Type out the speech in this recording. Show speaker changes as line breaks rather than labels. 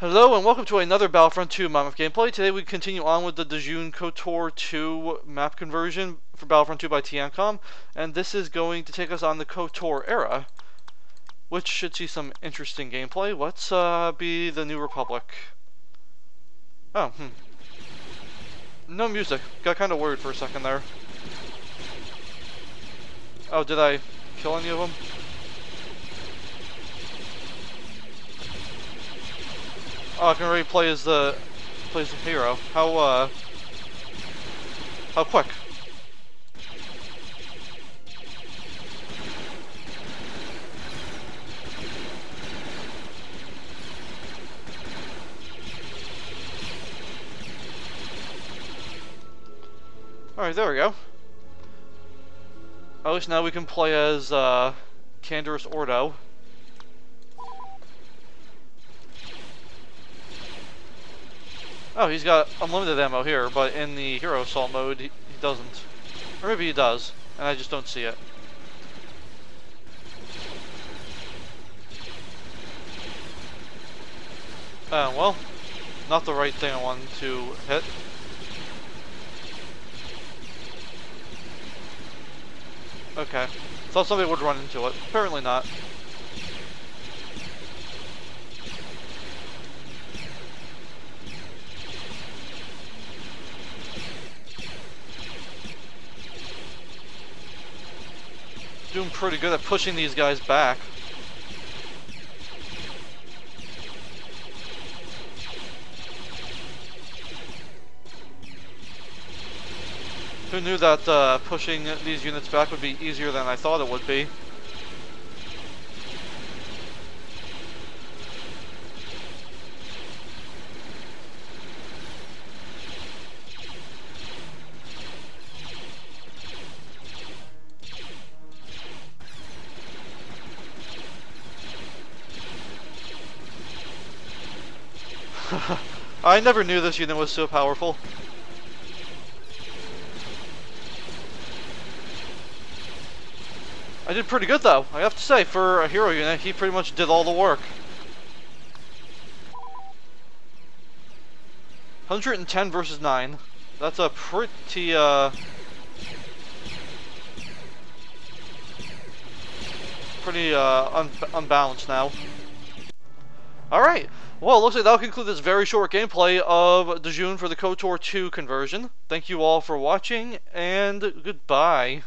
Hello and welcome to another Battlefront 2 map gameplay. Today we continue on with the Dxun KOTOR 2 map conversion for Battlefront 2 by Teancum, and this is going to take us on the KOTOR era, which should see some interesting gameplay. Let's uh, be the New Republic. Oh, hmm. No music. Got kind of worried for a second there. Oh, did I kill any of them? Oh, I can already play as the play as the hero. How uh how quick? Alright, there we go. At least now we can play as uh, Canderous Ordo. Oh, he's got unlimited ammo here, but in the Hero Assault mode, he, he doesn't. Or maybe he does, and I just don't see it. Uh, well, not the right thing I wanted to hit. Okay. Thought somebody would run into it. Apparently not. Doing pretty good at pushing these guys back. Who knew that uh, pushing these units back would be easier than I thought it would be. I never knew this unit was so powerful. I did pretty good though, I have to say, for a hero unit, he pretty much did all the work. 110 versus 9. That's a pretty, uh... Pretty, uh, un unbalanced now. Alright, well, looks like that'll conclude this very short gameplay of Dxun for the KOTOR 2 conversion. Thank you all for watching, and goodbye.